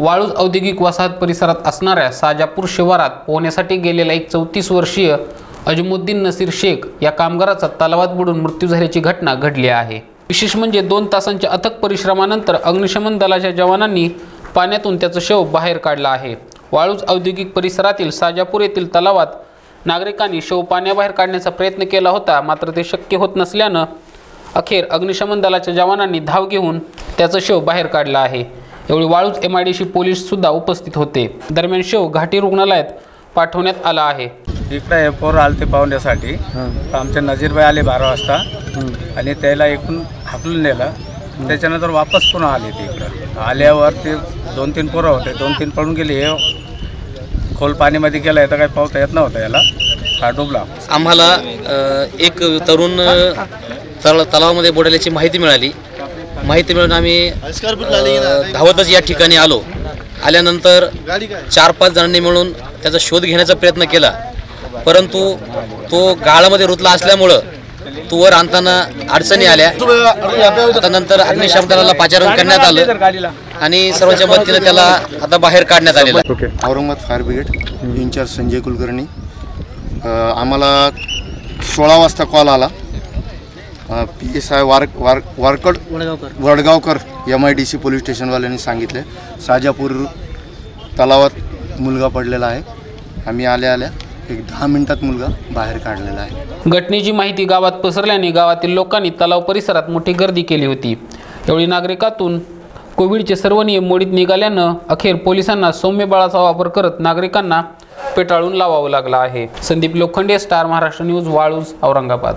वाळूज औद्योगिक वसाहत परिसरात असणाऱ्या साजापूर शिवारात पोहण्यासाठी गेलेला एक चौतीस वर्षीय अजमुद्दीन नसीर शेख या कामगाराचा तलावात बुडून मृत्यू झाल्याची घटना घडली आहे. विशेष म्हणजे दोन तासांच्या अथक परिश्रमानंतर अग्निशमन दलाच्या जवानांनी पाण्यातून त्याचं शव बाहेर काढलं आहे. वाळूज औद्योगिक परिसरातील साजापूर येथील तलावात नागरिकांनी शव पाण्याबाहेर काढण्याचा प्रयत्न केला होता मात्र ते शक्य होत नसल्यानं अखेर अग्निशमन दलाच्या जवानांनी धाव घेऊन त्याचं शव बाहेर काढलं आहे. यावेळी Waluj M I D C police सुद्धा उपस्थित होते. दरम्यान शव घाटी रुग्णालयात पाठवण्यात आला आहे. इकडे हे पोरं आलते पाहुण्यासाठी. तर आमचे नजीरबाई आले बारा वाजता. आणि त्याला एकूण हाकलून नेलं. त्याच्यानंतर वापस पुन्हा आले ते इकडं. आल्यावर ते दोन तीन पोरं होते. दोन तीन पडून गेले. हे खोल पाणीमध्ये गेलं तर काही पावता येत नव्हतं याला. हा डुबला. आम्हाला अ, एक तरुण तळ तलावामध्ये बुडाल्याची माहिती मिळाली. माहिती मिळून आम्ही अ, धावतच या ठिकाणी आलो. आल्यानंतर चार पाच जणांनी मिळून त्याचा शोध घेण्याचा प्रयत्न केला. परंतु तो गाळामध्ये रुतला असल्यामुळं तो वर आणताना अडचणी आल्या. आता नंतर अग्निशामक दलाला पाचारण करण्यात आलं आणि सर्वांच्या मदतीनं त्याला आता बाहेर काढण्यात आलेलं आहे. Aurangabad fire brigade incharge Sanjay Kulkarni. अ, आम्हाला सोळा वाजता कॉल आला. पी एस आय वार वार Warkad Wadgaonkar. M I D C police स्टेशनवाल्यांनी सांगितले. साजापूर तलावात मुलगा पडलेला आहे. आम्ही आल्या आल्या एक दहा मिनिटात मुलगा बाहेर काढलेला आहे. घटनेची माहिती गावात पसरल्याने गावातील लोकांनी तलाव परिसरात मोठी गर्दी केली होती. यावेळी नागरिकातून कोविडचे सर्व नियम मोडीत निघाल्यानं अखेर पोलिसांना सौम्य बळाचा वापर करत नागरिकांना पेटाळून लावावं लागलं आहे. Sandeep Lokhande Star Maharashtra news Waluj Aurangabad.